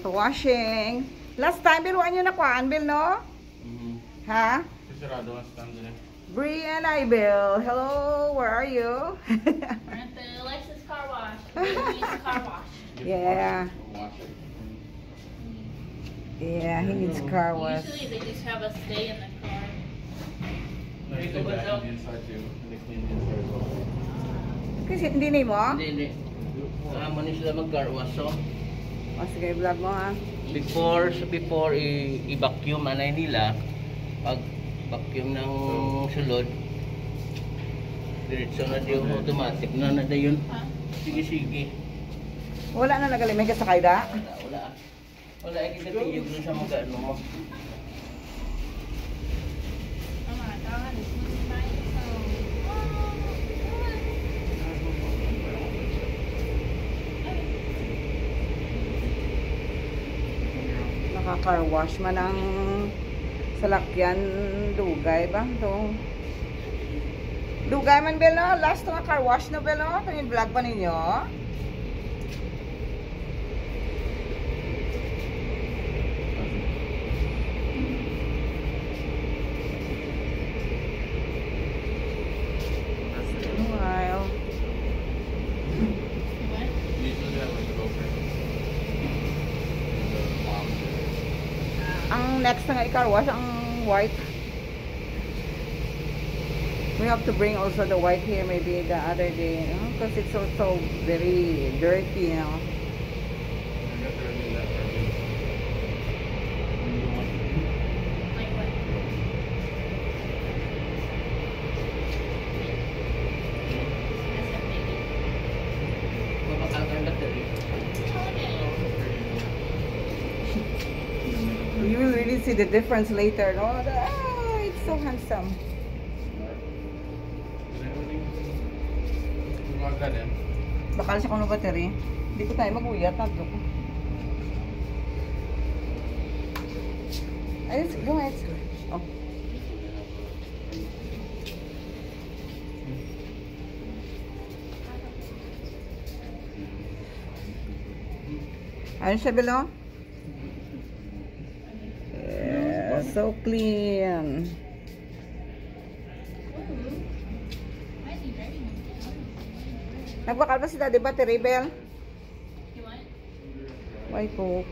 For washing. Last time, biluan nyo na kuhaan, Bill, no? Mm-hmm. Ha? Sarado ang stand din eh. Bree and I, Bill. Hello, where are you? We're at the Lexus car wash. We use a car wash. Yeah. Yeah, he needs car wash. Usually they just have us stay in the car. No, you take that in the inside too. And they clean the inside as well. Kasi hindi ni mo? Hindi, hindi. Kasama ni sila mag-car wash. So, O, sige, vlog mo, ha? before before i- i-vacuum anay nila, pag vacuum ng sulod, diretso na di yung automatic na na yun. Sige, sige. Wala na nagalimay ka sa kayda? Wala, wala. Wala, ay kita tiyog dun sa mga ano mo. Oh my Naka-car wash man ang salakyan dugay ba? To. Dugay man, Bill, no? Last nga car wash na? Ito yung vlog pa ninyo. Next na nga i-car wash, ang white. We have to bring also the white here maybe the other day, because it's also very dirty, you know. Really see the difference later, no? Ah, it's so handsome. Bakal siya kung battery. Hindi ko tayo mag-uyat. Tagdo ko. Ayun, go ahead. Oh. Ayun siya, Bilo? So clean. Nagbakal ba sila, di ba, Teribel? Why cook?